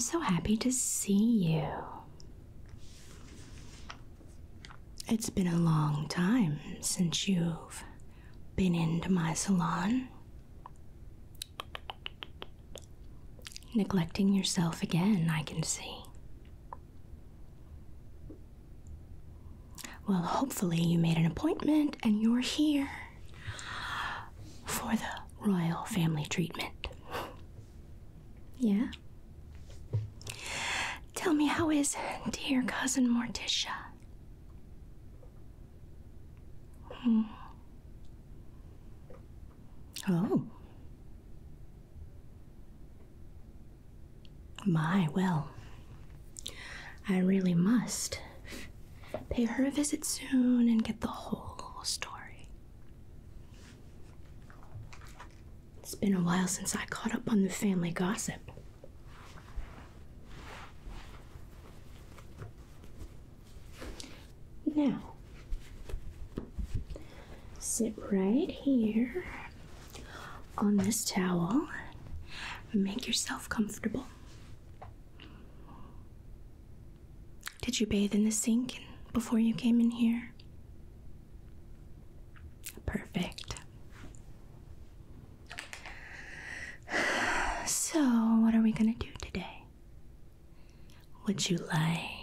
So happy to see you. It's been a long time since you've been into my salon. Neglecting yourself again, I can see. Well, hopefully, you made an appointment and you're here for the royal family treatment. Yeah? How is dear cousin Morticia? Hmm. Oh. My, well, I really must pay her a visit soon and get the whole story. It's been a while since I caught up on the family gossip. Now, sit right here on this towel. Make yourself comfortable. Did you bathe in the sink before you came in here? Perfect. So, what are we going to do today? Would you like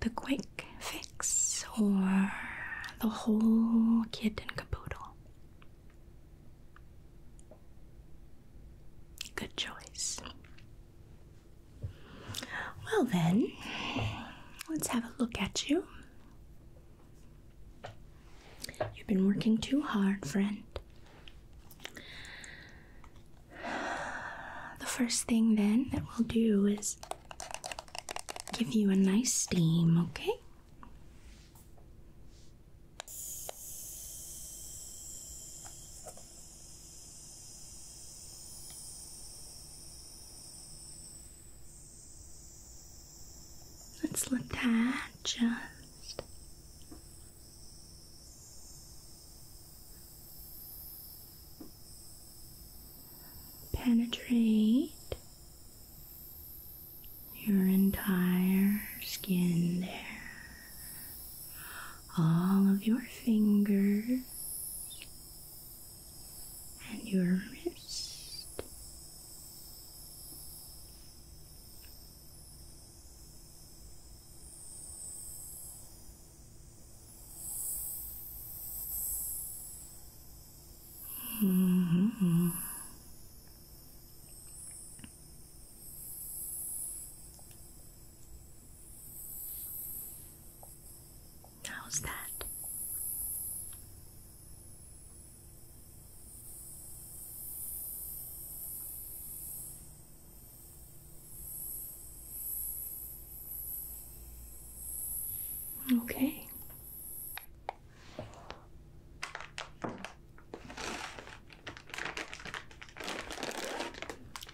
the quick fix or the whole kit and caboodle? Good choice. Well, then, let's have a look at you. You've been working too hard, friend. The first thing, then, that we'll do is give you a nice steam, okay? Let's let that just penetrate your entire skin there. All of your fingers and your wrist. Mm-hmm. How's that? Okay.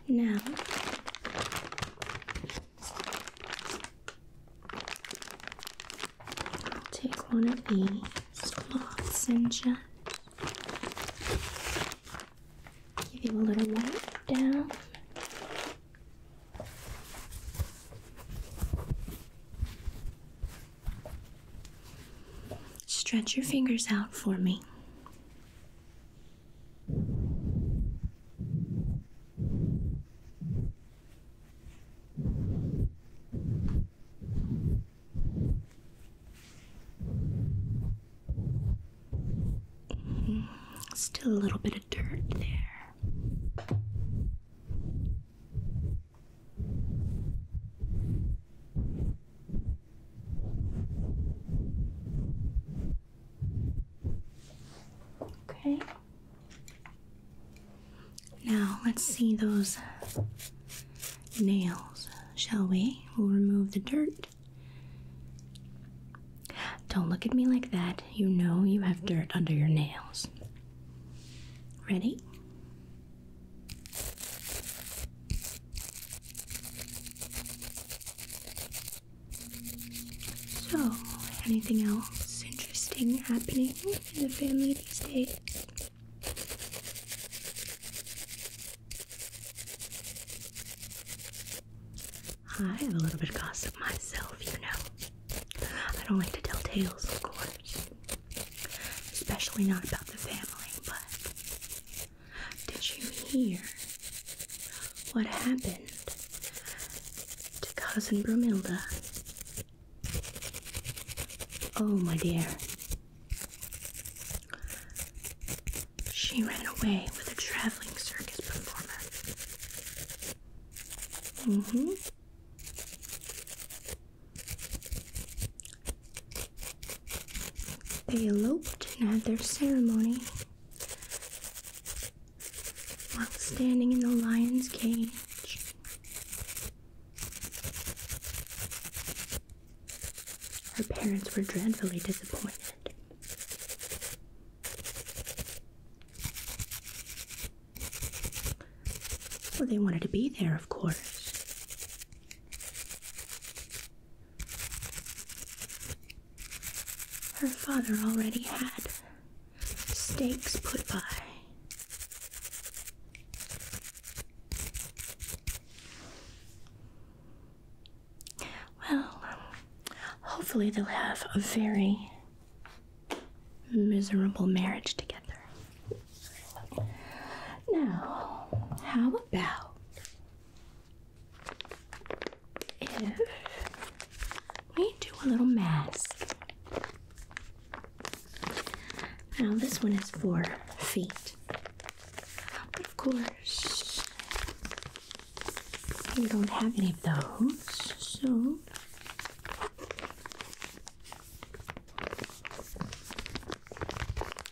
Now, I'll take one of these cloths and just give you a little wipe down. Stretch your fingers out for me. Still a little bit of dirt there. Okay. Now let's see those uh, nails, uh, shall we? We'll remove the dirt. Don't look at me like that. You know you have dirt under your nails. Ready? So, anything else interesting happening in the family these days? I have a little bit of gossip myself, you know. I don't like to tell tales, of course. Especially not about the family, but did you hear what happened to cousin Brumilda? Oh, my dear. She ran away with a traveling circus performer. Mm-hmm. They eloped and had their ceremony while standing in the lion's cage. Her parents were dreadfully disappointed. Well, they wanted to be there, of course. Her father already had stakes put by. Well, hopefully they'll have a very miserable marriage together. Now, how about if we do a little mask? Now, this one is for feet. But of course, we don't have any of those, so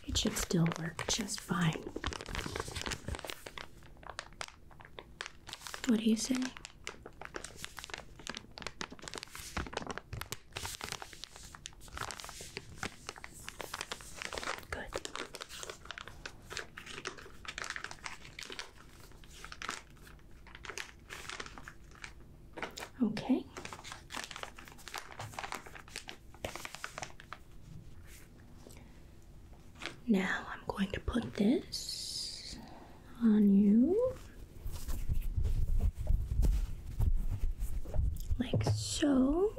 it should still work just fine. What do you say? Good. Okay. Now I'm going to put this on you. Like so.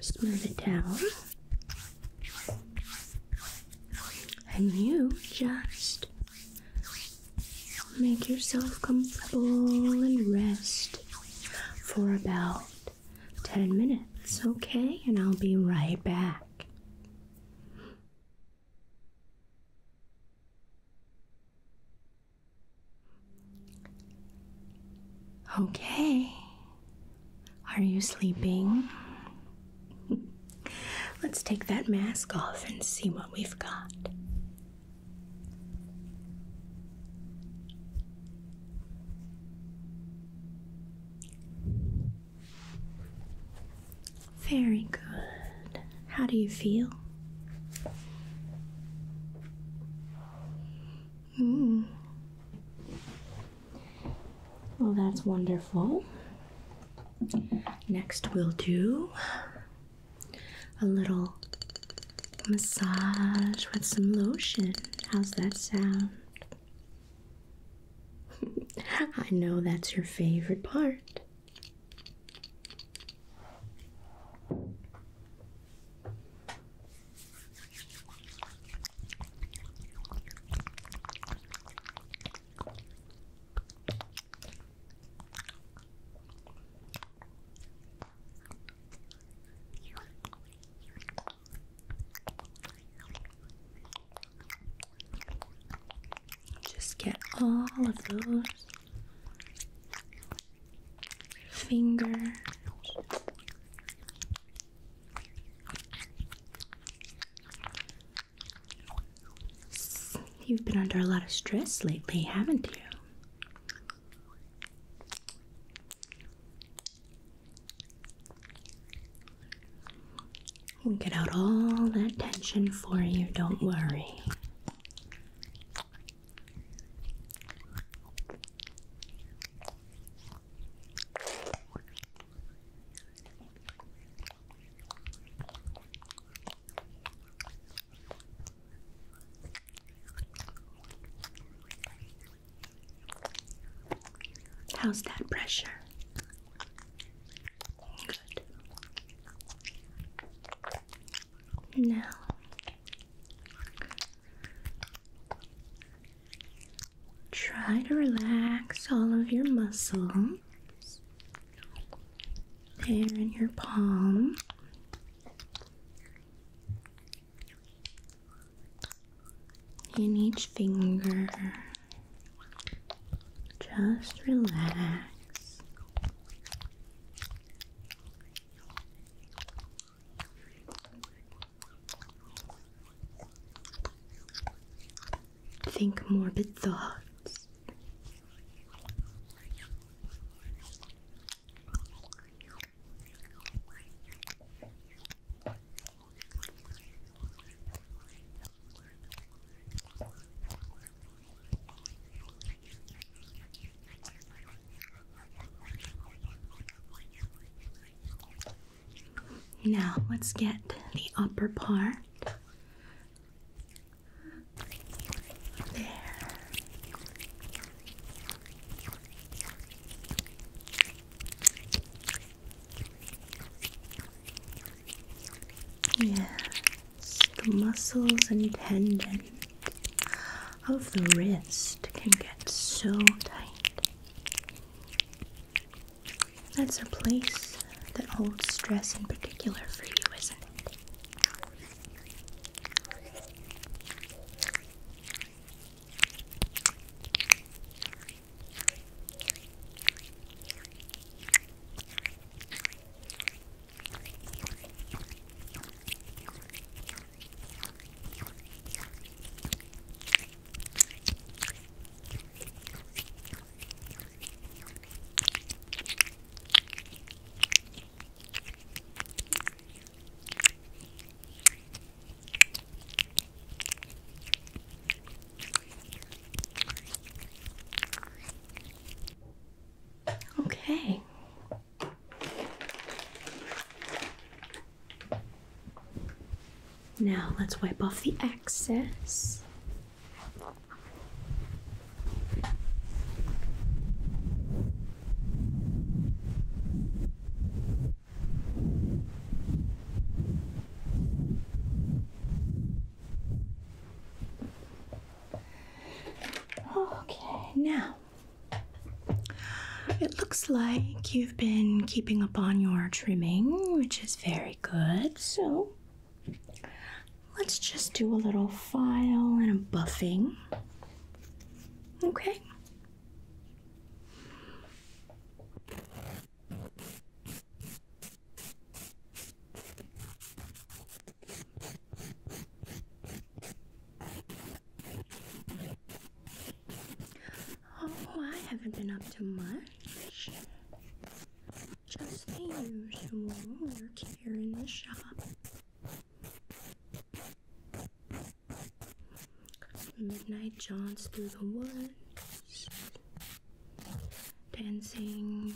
Smooth it down. And you just make yourself comfortable and rest for about 10 minutes, okay? And I'll be right back. Okay. Are you sleeping? Let's take that mask off and see what we've got. Very good. How do you feel? Hmm. Well, that's wonderful. Next, we'll do a little massage with some lotion. How's that sound? I know that's your favorite part. Just get all of those fingers. You've been under a lot of stress lately, haven't you? We'll get out all that tension for you, don't worry. How's that pressure? Good. Now, try to relax all of your muscles there in your palm. In each finger, just relax. Think morbid thoughts. Now let's get the upper part. Yes, the muscles and tendons of the wrist can get so tight. That's a place that holds stress in particular for you, isn't it? Okay. Now let's wipe off the excess. Okay, now it looks like you've been keeping up on your trimming, which is very good. So let's just do a little file and a buffing. Okay. Oh, I haven't been up to much. Just the usual work here in the shop. Midnight jaunts through the woods, dancing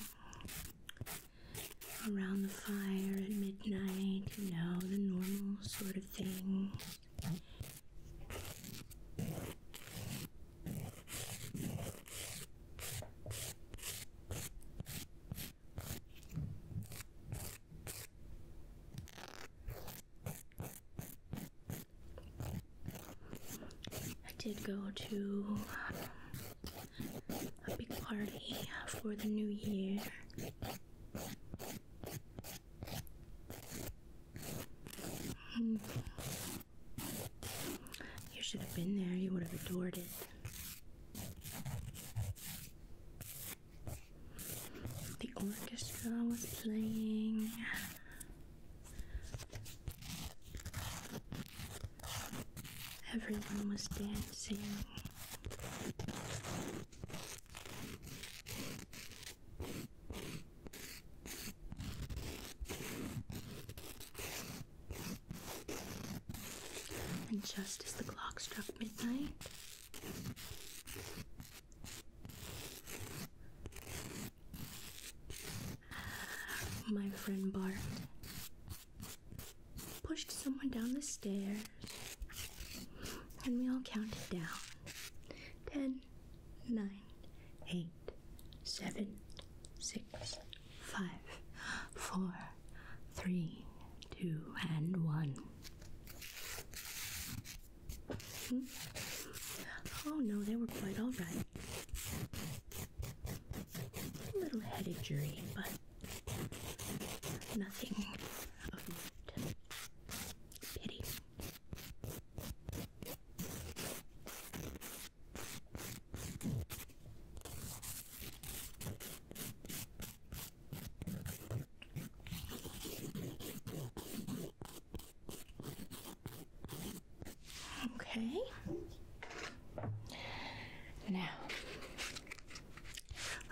around the fire at midnight, you know, the normal sort of thing. I did go to a big party for the new year. Hmm. You should have been there, you would have adored it. The orchestra was playing. Everyone was dancing. And just as the clock struck midnight, Bart pushed someone down the stairs. And we all counted down. Ten, nine, eight, seven, six, five, four, three, two, and one. Hmm? Oh no, they were quite all right. A little head injury, but nothing of note. Pity. Okay. Now,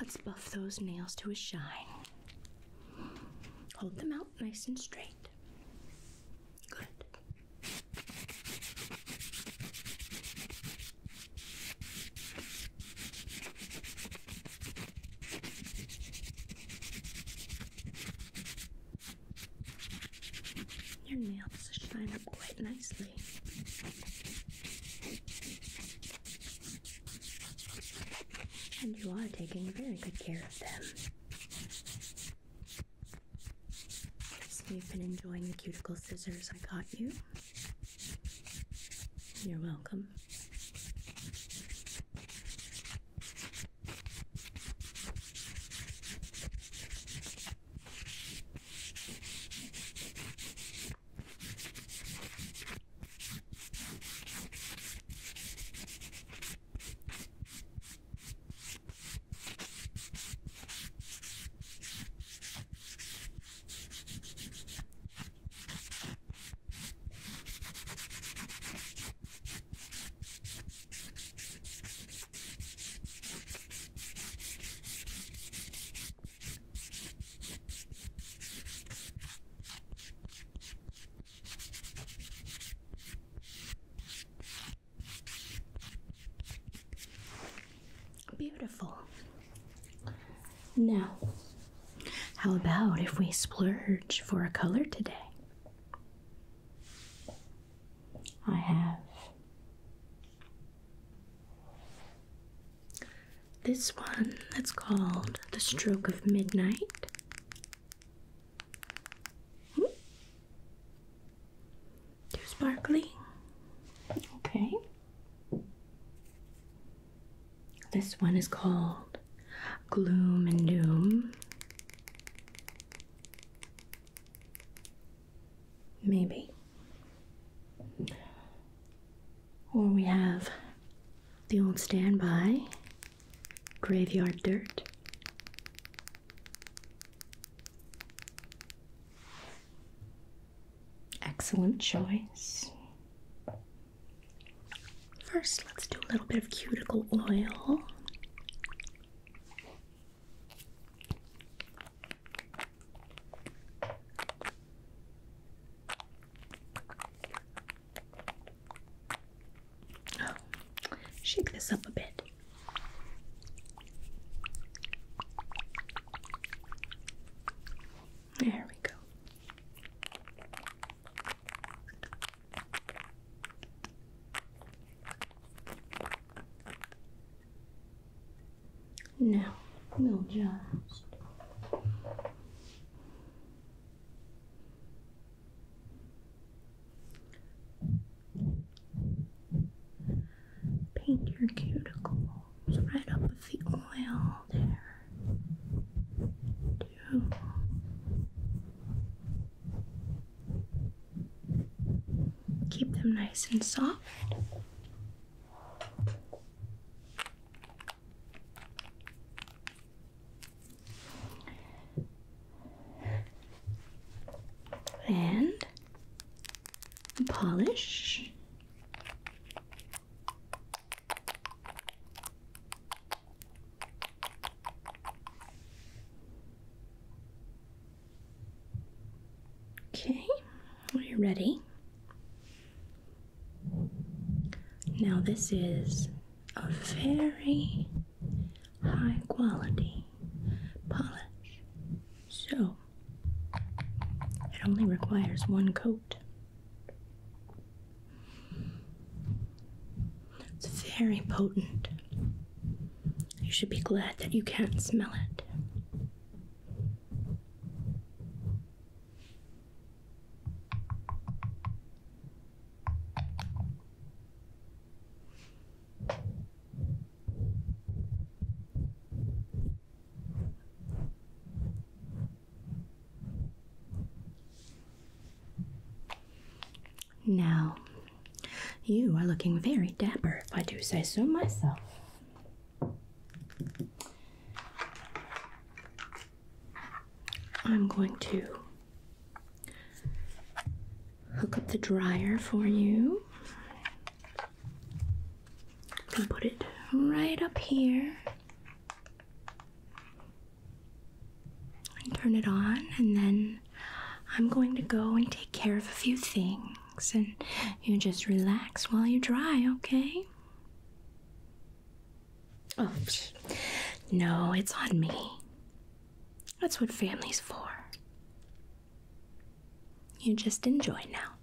let's buff those nails to a shine. Hold them out nice and straight. Good. Your nails shine up quite nicely. And you are taking very good care of them. So you've been enjoying the cuticle scissors I got you. You're welcome. Beautiful. Now, how about if we splurge for a color today? I have this one that's called The Stroke of Midnight. Hmm. Too sparkly. Okay. This one is called Gloom and Doom. Maybe. Or we have the old standby, Graveyard Dirt. Excellent choice. First, let's do a little bit of cuticle oil. Oh, shake this up a bit. There we go. Now we'll just paint your cuticles right up with the oil there. Two. Keep them nice and soft. and polish. Okay, are you ready? Now, this is a very high quality polish. So, it only requires one coat. It's very potent. You should be glad that you can't smell it. Now, you are looking very dapper, if I do say so myself. I'm going to hook up the dryer for you and put it right up here and turn it on, and then I'm going to go and take care of a few things, and you just relax while you dry, okay? Oh, no, it's on me. That's what family's for. You just enjoy now.